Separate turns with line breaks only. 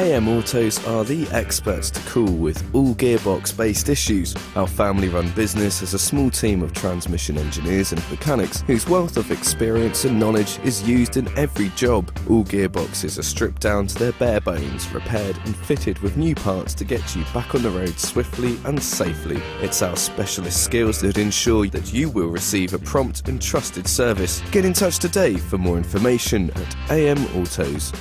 AM Autos are the experts to cool with all gearbox based issues. Our family run business has a small team of transmission engineers and mechanics whose wealth of experience and knowledge is used in every job. All gearboxes are stripped down to their bare bones, repaired and fitted with new parts to get you back on the road swiftly and safely. It's our specialist skills that ensure that you will receive a prompt and trusted service. Get in touch today for more information at AM Autos.